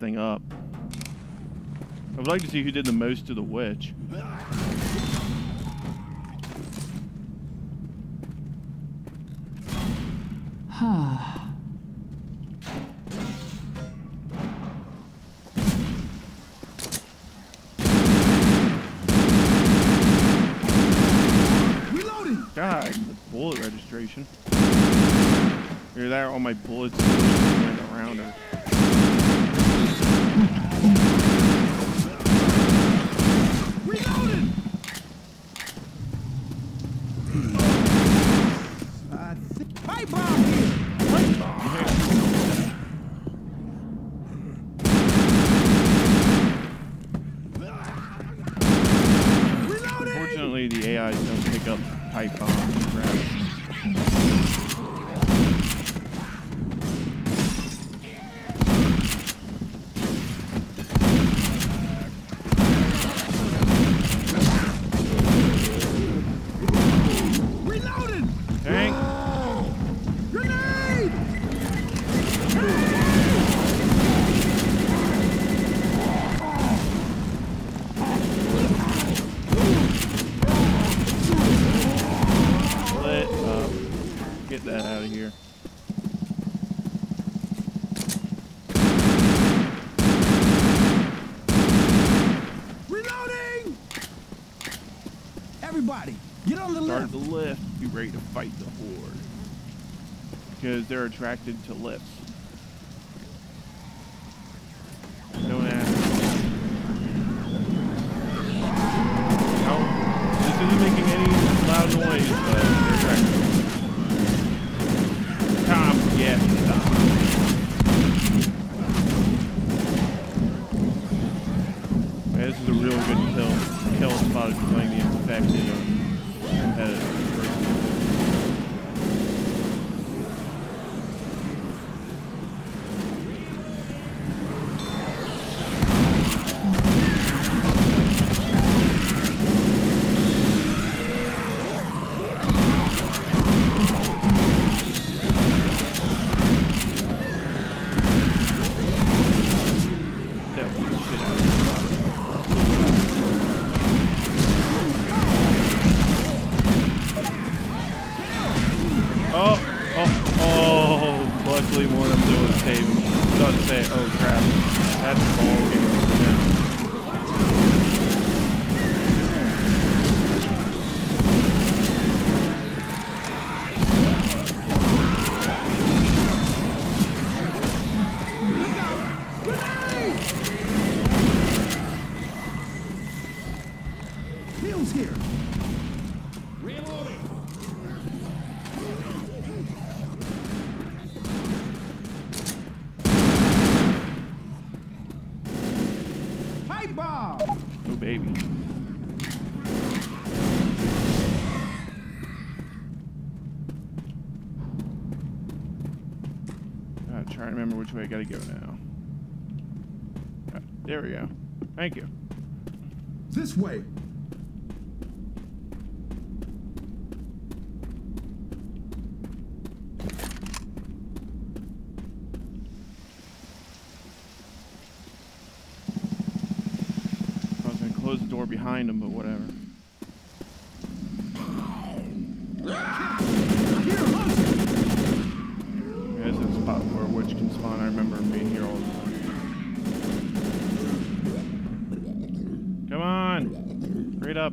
thing up. I would like to see who did the most to the witch. Reloading! God, the bullet registration. Hear that? All my bullets around her. Reloading! I think pipe bomb here! Reloading! Fortunately, the AIs don't pick up pipe bombs and crap. Reloading! Dang! Grenade! Lit up. Get that out of here. Reloading! Everybody, get on the Start left. the lift. Be ready to fight the horde. Because they're attracted to lifts. Baby. Gotta try to remember which way I gotta go now. Ah, There we go. Thank you. This way. I was gonna close the door behind him, but whatever. There's a spot where a witch can spawn. I remember being here all the time. Come on! Straight up.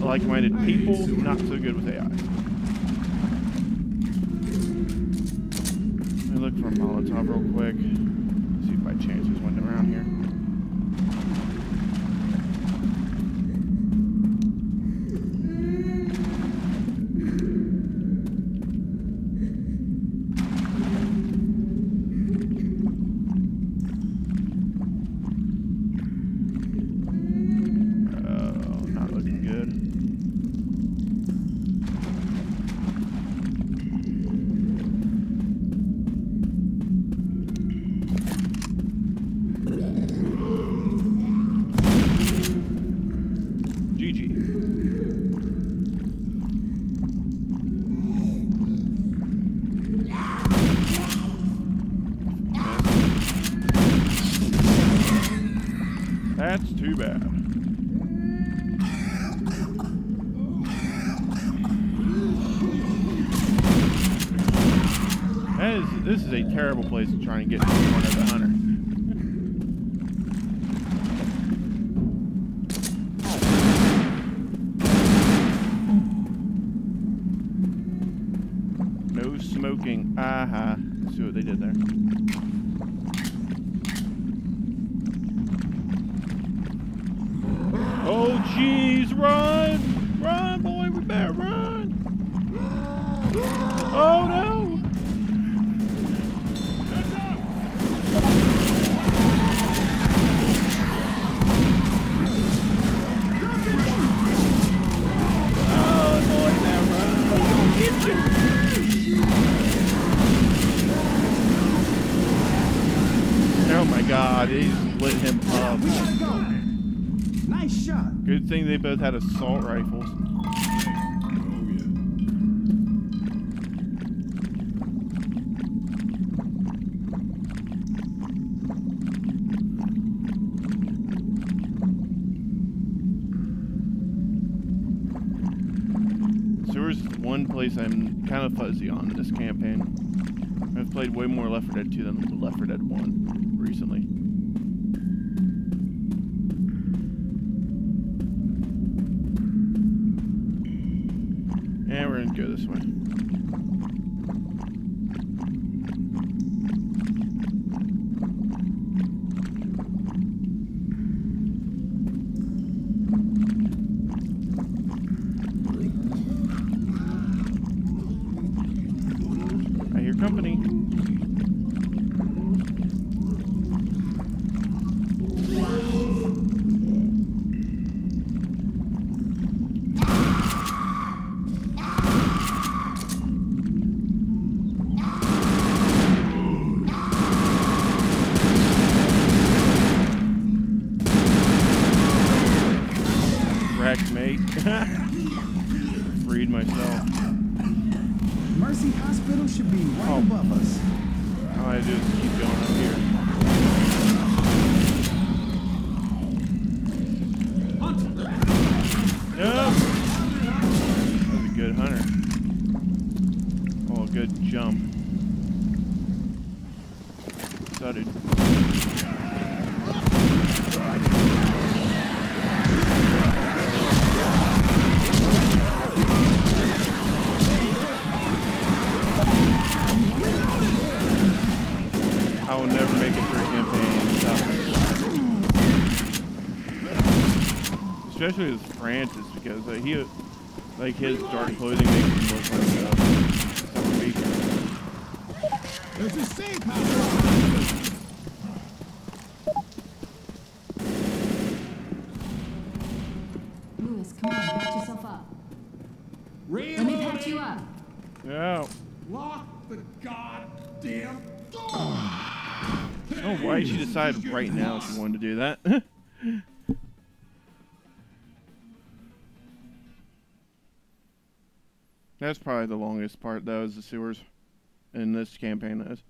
like-minded people, not so good with AI. Let me look for a Molotov real quick. See if by chance there's one around here. That's too bad. That is, this is a terrible place to try and get in front of the hunter. No smoking. Aha. Let's see what they did there. God, lit him up. We gotta go. Nice shot. Good thing they both had assault rifles. One place I'm kind of fuzzy on in this campaign. I've played way more Left 4 Dead 2 than Left 4 Dead 1 And go this way. Freed myself. Mercy Hospital should be right Oh. above us. All I do is keep going up here. Yep. That was a good hunter. Oh, a good jump. Especially with Francis, because uh, he, like his dark clothing makes him look like uh, summer beach. There's a safe house. Louis, come on, patch yourself up. Let me patch you up. Yeah. Lock the goddamn door. Oh, why did she decide right now she wanted to do that? That's probably the longest part, though, is the sewers in this campaign. Is.